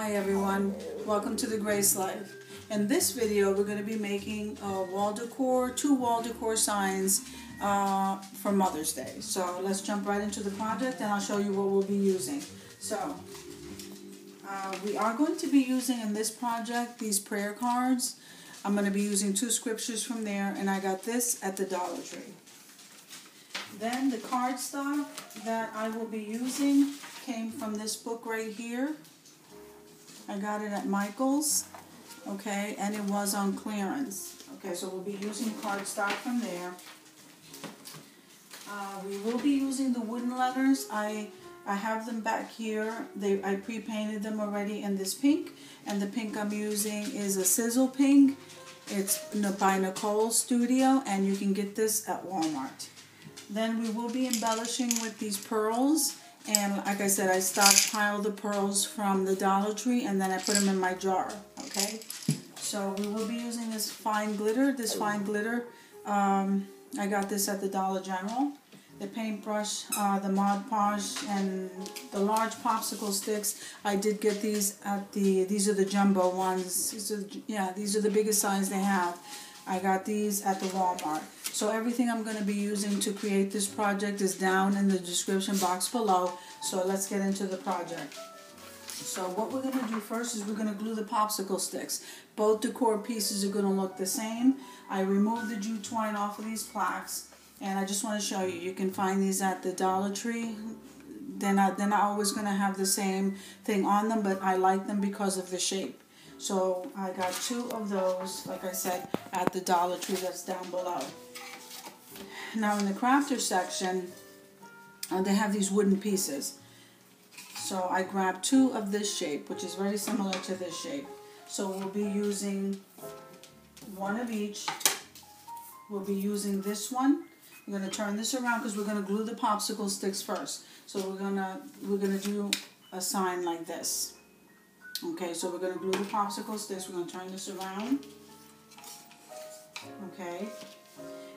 Hi everyone, welcome to the Grace Life. In this video we're going to be making a wall decor, two wall decor signs uh, for Mother's Day. So let's jump right into the project and I'll show you what we'll be using. So uh, we are going to be using in this project these prayer cards. I'm going to be using two scriptures from there and I got this at the Dollar Tree. Then the cardstock that I will be using came from this book right here. I got it at Michael's, okay, and it was on clearance. Okay, so we'll be using cardstock from there. Uh, we will be using the wooden letters. I I have them back here. They I pre-painted them already in this pink, and the pink I'm using is a sizzle pink. It's by Nicole Studio, and you can get this at Walmart. Then we will be embellishing with these pearls. And like I said, I stockpiled the pearls from the Dollar Tree and then I put them in my jar, okay? So we will be using this fine glitter. This fine glitter, um, I got this at the Dollar General. The paintbrush, uh, the Mod Podge, and the large popsicle sticks. I did get these at the, these are the jumbo ones. These are, yeah, these are the biggest size they have. I got these at the Walmart. So everything I'm going to be using to create this project is down in the description box below. So let's get into the project. So what we're going to do first is we're going to glue the popsicle sticks. Both decor pieces are going to look the same. I removed the jute twine off of these plaques. And I just want to show you, you can find these at the Dollar Tree. They're not, they're not always going to have the same thing on them, but I like them because of the shape. So I got two of those, like I said, at the Dollar Tree that's down below. Now in the crafter section, uh, they have these wooden pieces. So I grabbed two of this shape, which is very similar to this shape. So we'll be using one of each. We'll be using this one. We're going to turn this around because we're going to glue the popsicle sticks first. So we're going to we're going to do a sign like this. Okay, so we're going to glue the popsicle sticks. We're going to turn this around. Okay.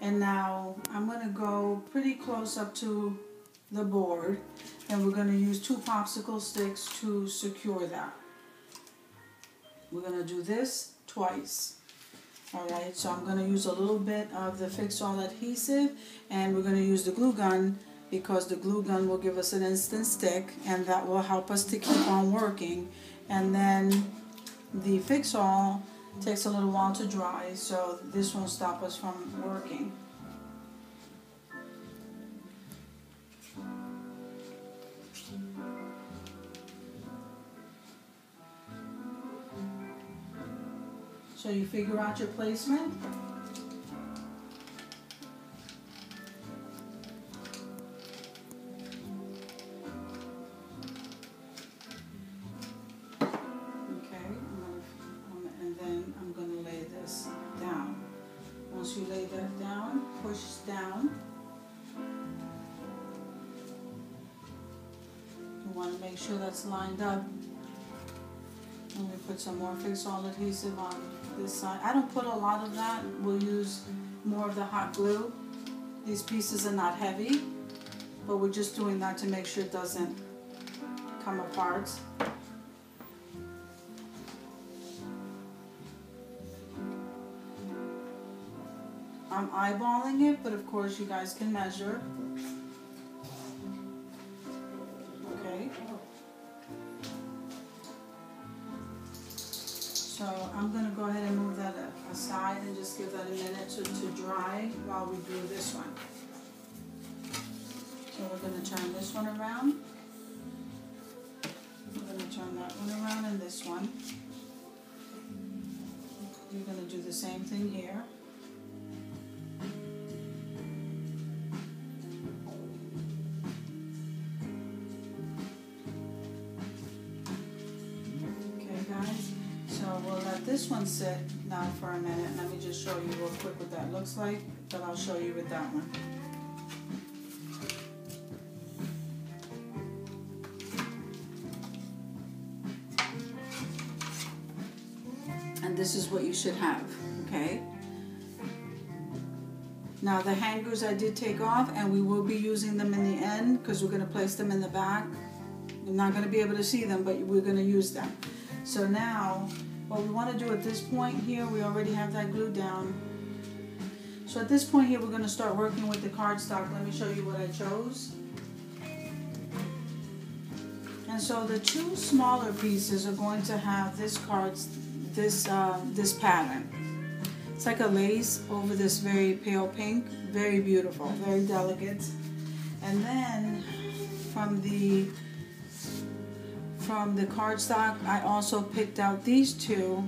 And now I'm going to go pretty close up to the board. And we're going to use two popsicle sticks to secure that. We're going to do this twice. Alright, so I'm going to use a little bit of the Fix-All adhesive. And we're going to use the glue gun because the glue gun will give us an instant stick and that will help us to keep on working and then the fix-all takes a little while to dry so this won't stop us from working. So you figure out your placement. Lined up. And we put some more fix-all adhesive on this side. I don't put a lot of that. We'll use more of the hot glue. These pieces are not heavy, but we're just doing that to make sure it doesn't come apart. I'm eyeballing it, but of course you guys can measure. I'm going to go ahead and move that aside and just give that a minute to, to dry while we do this one. So we're going to turn this one around. We're going to turn that one around and this one. You're going to do the same thing here. This one sit now for a minute. Let me just show you real quick what that looks like, but I'll show you with that one. And this is what you should have, okay? Now the hangers I did take off and we will be using them in the end because we're going to place them in the back. You're not going to be able to see them, but we're going to use them. So now, what we want to do at this point here, we already have that glue down. So at this point here, we're going to start working with the cardstock. Let me show you what I chose. And so the two smaller pieces are going to have this cards, this uh, this pattern. It's like a lace over this very pale pink, very beautiful, very delicate. And then from the from the cardstock, I also picked out these two.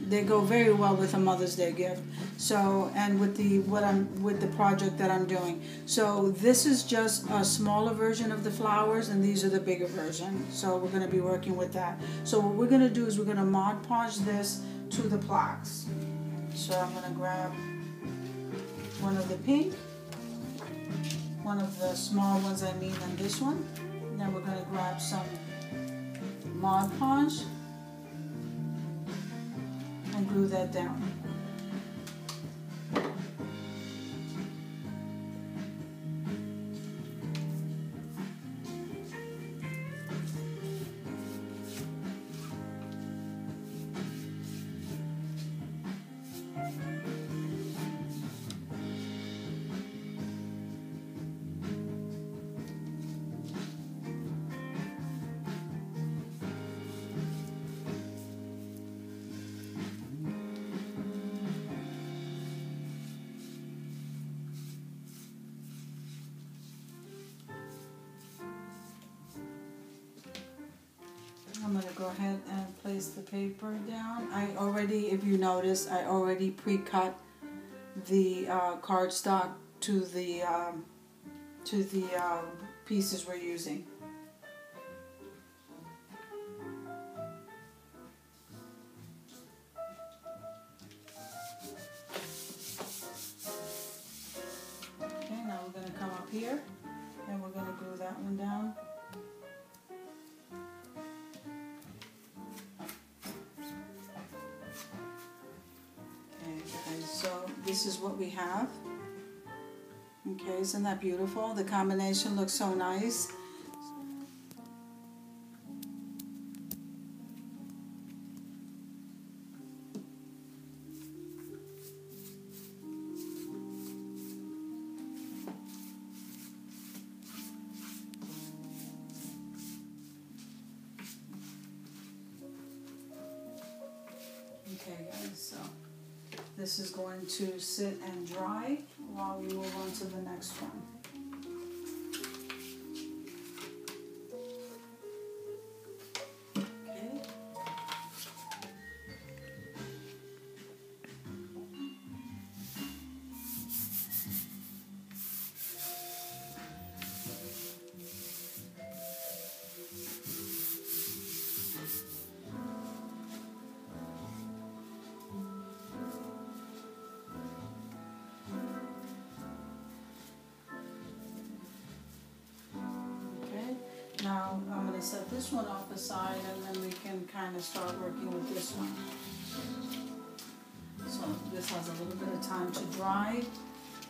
They go very well with a Mother's Day gift. So, and with the what I'm with the project that I'm doing. So this is just a smaller version of the flowers, and these are the bigger version. So we're going to be working with that. So what we're going to do is we're going to Mod Podge this to the plaques. So I'm going to grab one of the pink, one of the small ones I mean, and this one. Then we're going to grab some Mod Podge and glue that down. Go ahead and place the paper down. I already, if you notice, I already pre-cut the uh, cardstock to the um, to the um, pieces we're using. Okay, now we're gonna come up here and we're gonna glue that one down. This is what we have. Okay, isn't that beautiful? The combination looks so nice. To sit and dry while we move on to the next one. Now I'm gonna set this one off aside and then we can kind of start working with this one. So this has a little bit of time to dry.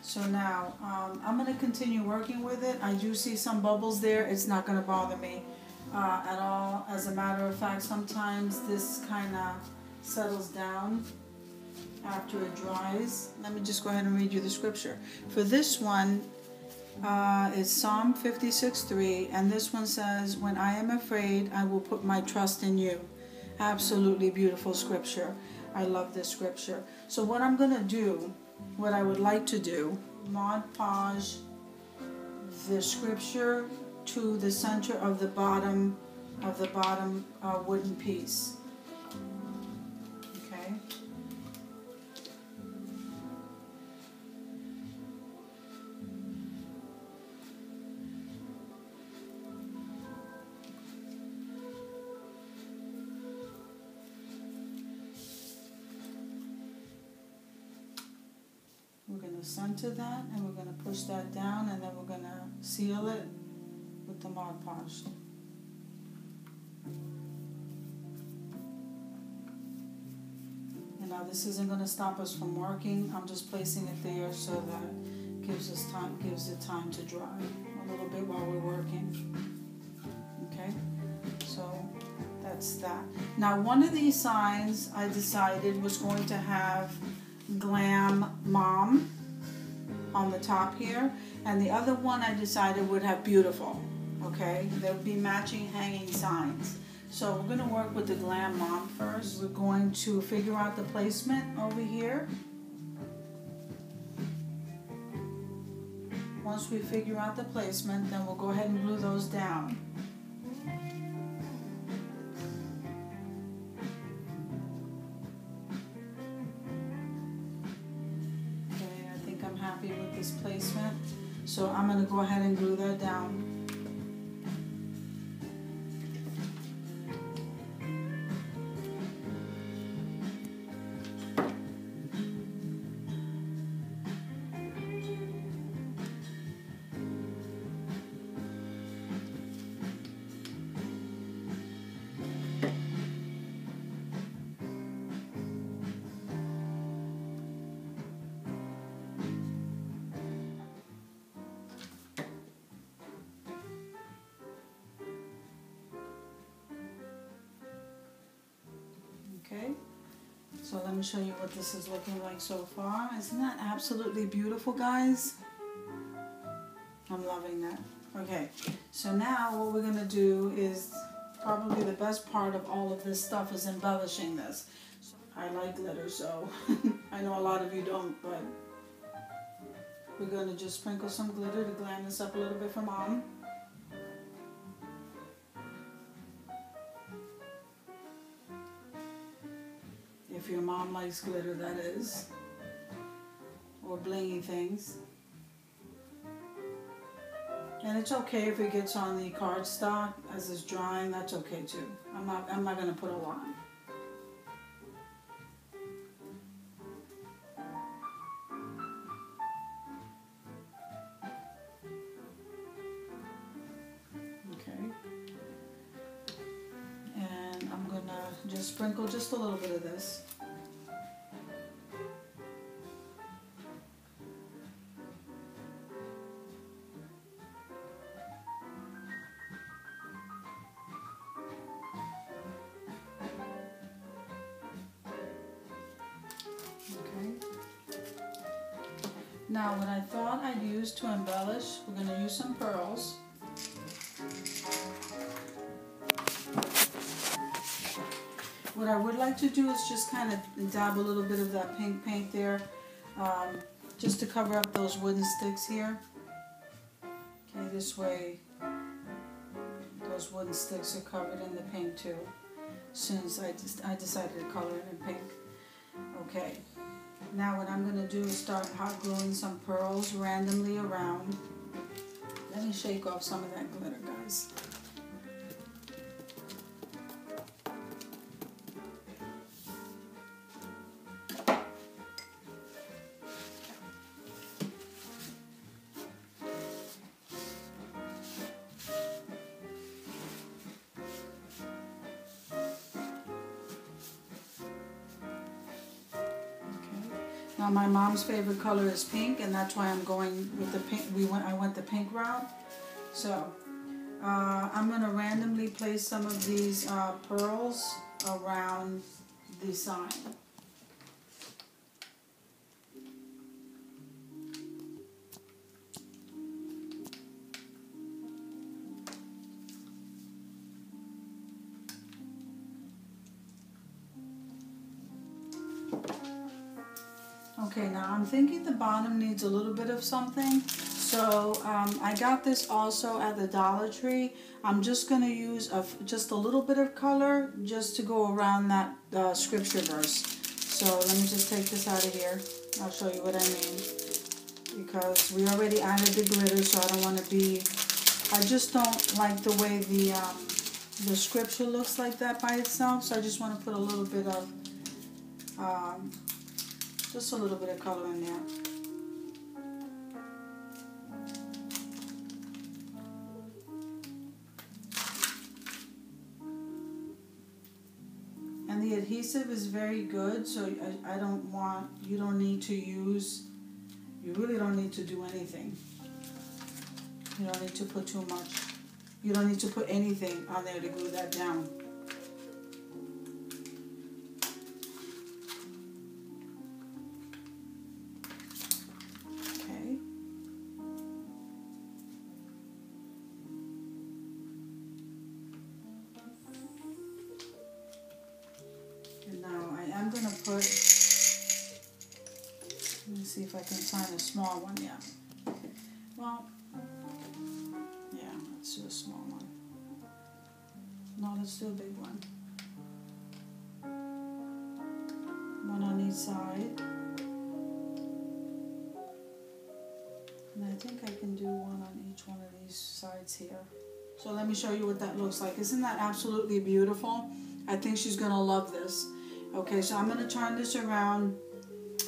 So now, um, I'm gonna continue working with it. I do see some bubbles there. It's not gonna bother me uh, at all. As a matter of fact, sometimes this kind of settles down after it dries. Let me just go ahead and read you the scripture. For this one, uh, Psalm 56 3, and this one says, When I am afraid, I will put my trust in you. Absolutely beautiful scripture. I love this scripture. So, what I'm going to do, what I would like to do, Mod Podge the scripture to the center of the bottom of the bottom uh, wooden piece. To center that and we're going to push that down and then we're going to seal it with the Mod Podge. And now this isn't going to stop us from working. I'm just placing it there so that gives us time, gives it time to dry a little bit while we're working. Okay, so that's that. Now one of these signs I decided was going to have Glam Mom on the top here and the other one I decided would have Beautiful. Okay, there would be matching hanging signs. So we're going to work with the Glam Mom first. We're going to figure out the placement over here. Once we figure out the placement, then we'll go ahead and glue those down. Going to go ahead and glue that down. Let show you what this is looking like so far. Isn't that absolutely beautiful, guys? I'm loving that. Okay, so now what we're gonna do is probably the best part of all of this stuff is embellishing this. I like glitter, so I know a lot of you don't, but we're gonna just sprinkle some glitter to glam this up a little bit for mom. If your mom likes glitter, that is. Or blingy things. And it's okay if it gets on the cardstock as it's drying, that's okay too. I'm not I'm not gonna put a lot. Okay. And I'm gonna just sprinkle just a little bit of this. To embellish, we're going to use some pearls. What I would like to do is just kind of dab a little bit of that pink paint there, um, just to cover up those wooden sticks here. Okay, this way those wooden sticks are covered in the paint too, since I, just, I decided to color it in pink. Okay, now what I'm going to do is start hot gluing some pearls randomly around. Let me shake off some of that glitter, guys. Mom's favorite color is pink, and that's why I'm going with the pink. We went. I went the pink route. So uh, I'm gonna randomly place some of these uh, pearls around the sign. I'm thinking the bottom needs a little bit of something. So um, I got this also at the Dollar Tree. I'm just going to use a, just a little bit of color just to go around that uh, scripture verse. So let me just take this out of here. I'll show you what I mean. Because we already added the glitter, so I don't want to be... I just don't like the way the, um, the scripture looks like that by itself. So I just want to put a little bit of... Um, just a little bit of color in there. And the adhesive is very good, so I, I don't want, you don't need to use, you really don't need to do anything. You don't need to put too much. You don't need to put anything on there to glue that down. Let me see if I can find a small one, yeah. Well, yeah, let's do a small one. No, let's do a big one. One on each side. And I think I can do one on each one of these sides here. So let me show you what that looks like. Isn't that absolutely beautiful? I think she's gonna love this. Okay, so I'm gonna turn this around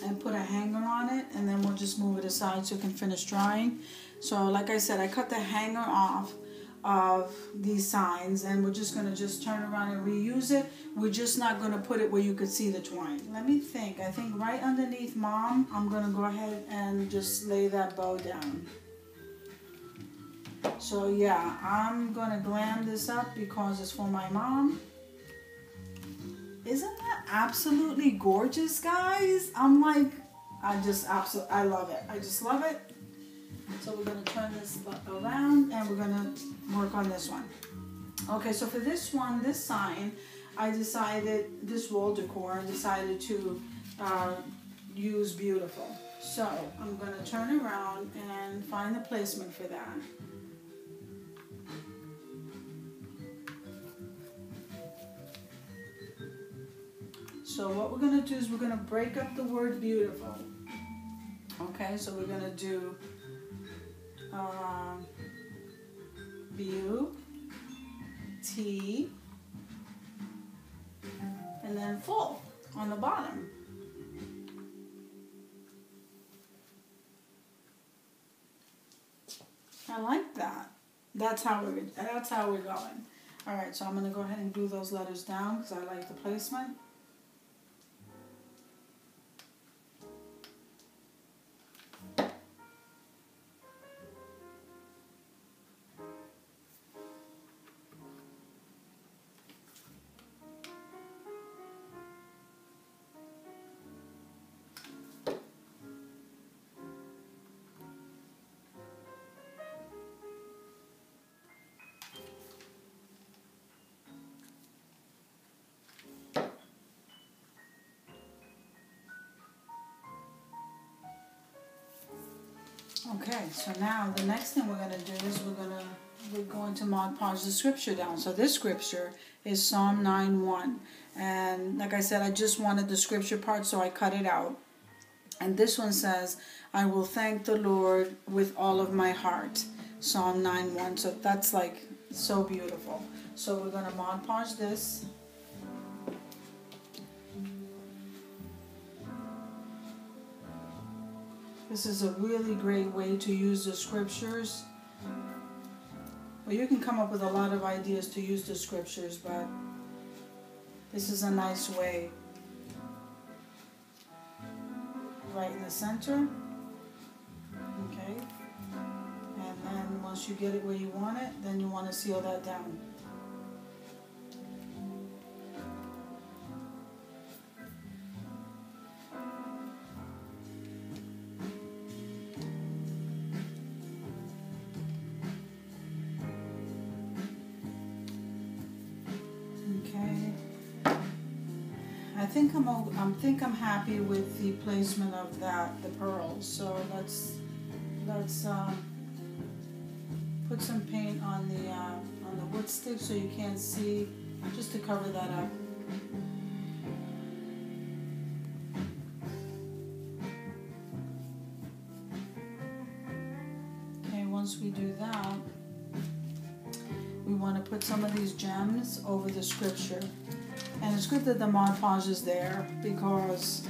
and put a hanger on it and then we'll just move it aside so it can finish drying. So like I said, I cut the hanger off of these signs and we're just gonna just turn around and reuse it. We're just not gonna put it where you could see the twine. Let me think, I think right underneath mom, I'm gonna go ahead and just lay that bow down. So yeah, I'm gonna glam this up because it's for my mom. Isn't that absolutely gorgeous, guys? I'm like, I just absolutely, I love it. I just love it. So we're gonna turn this around and we're gonna work on this one. Okay, so for this one, this sign, I decided, this wall decor, I decided to uh, use beautiful. So I'm gonna turn around and find the placement for that. So what we're going to do is we're going to break up the word beautiful. Okay, so we're going to do um, T, and then full on the bottom. I like that. That's how we're that's how we're going. All right, so I'm gonna go ahead and do those letters down because I like the placement. Okay, so now the next thing we're going to do is we're going to we're going to Mod Podge the scripture down. So this scripture is Psalm 9.1. And like I said, I just wanted the scripture part, so I cut it out. And this one says, I will thank the Lord with all of my heart. Psalm 9.1. So that's like so beautiful. So we're going to Mod Podge this. This is a really great way to use the scriptures. Well, you can come up with a lot of ideas to use the scriptures, but this is a nice way. Right in the center. Okay. And then once you get it where you want it, then you want to seal that down. Think I'm I think I'm happy with the placement of that the pearls. So let's let's uh, put some paint on the uh, on the wood stick so you can't see, just to cover that up. Okay, once we do that, we want to put some of these gems over the scripture. And it's good that the Mod Podge is there because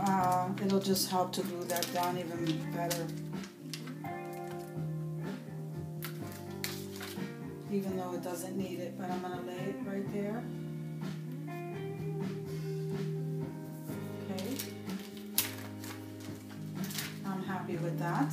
uh, it'll just help to glue that down even better. Even though it doesn't need it, but I'm going to lay it right there. Okay. I'm happy with that.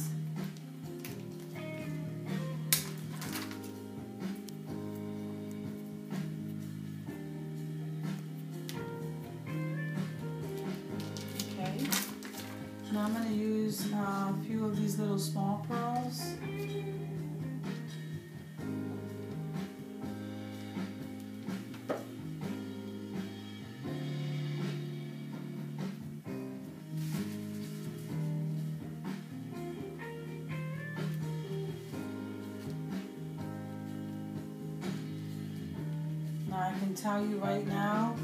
Can tell you right now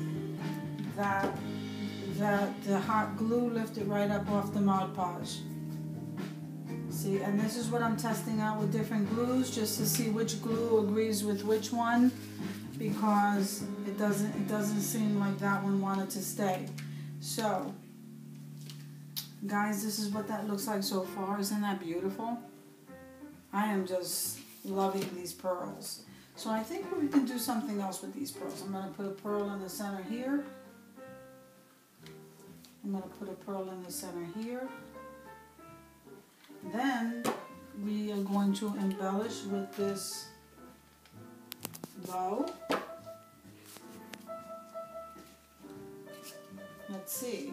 that that the hot glue lifted right up off the Mod Podge. See, and this is what I'm testing out with different glues just to see which glue agrees with which one because it doesn't it doesn't seem like that one wanted to stay. So guys, this is what that looks like so far. Isn't that beautiful? I am just loving these pearls. So I think we can do something else with these pearls. I'm going to put a pearl in the center here. I'm going to put a pearl in the center here. Then we are going to embellish with this bow. Let's see.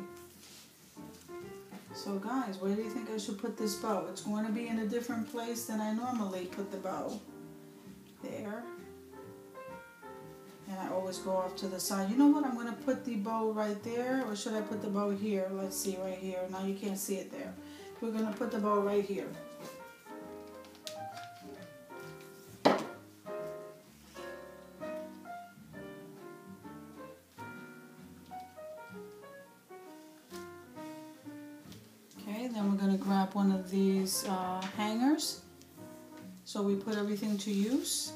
So guys, where do you think I should put this bow? It's going to be in a different place than I normally put the bow. There. And I always go off to the side. You know what? I'm going to put the bow right there. Or should I put the bow here? Let's see, right here. Now you can't see it there. We're going to put the bow right here. Okay, then we're going to grab one of these uh, hangers. So we put everything to use.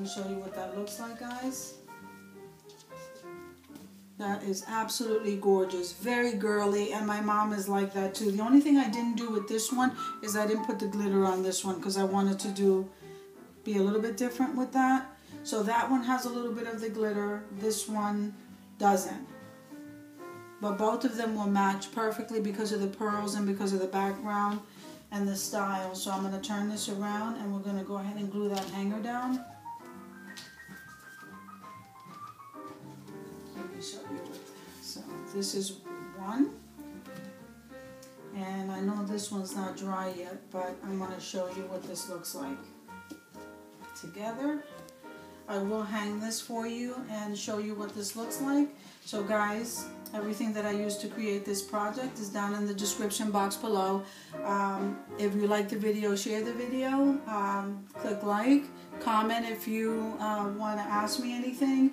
Me show you what that looks like, guys. That is absolutely gorgeous. Very girly, and my mom is like that too. The only thing I didn't do with this one is I didn't put the glitter on this one because I wanted to do be a little bit different with that. So that one has a little bit of the glitter. This one doesn't. But both of them will match perfectly because of the pearls and because of the background and the style. So I'm going to turn this around and we're going to go ahead and glue that hanger down. Me show you. So this is one. And I know this one's not dry yet, but I'm going to show you what this looks like together. I will hang this for you and show you what this looks like. So guys, everything that I used to create this project is down in the description box below. Um, if you like the video, share the video. Um, click like, comment if you uh, want to ask me anything.